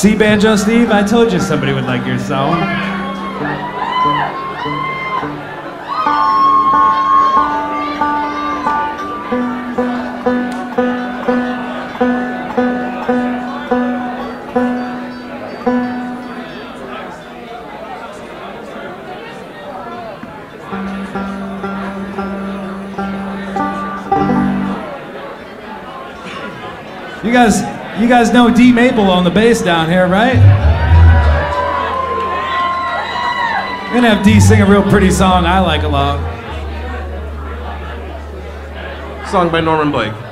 See, Banjo Steve, I told you somebody would like your song. You guys you guys know Dee Maple on the bass down here, right? We're gonna have Dee sing a real pretty song I like a lot. Song by Norman Blake.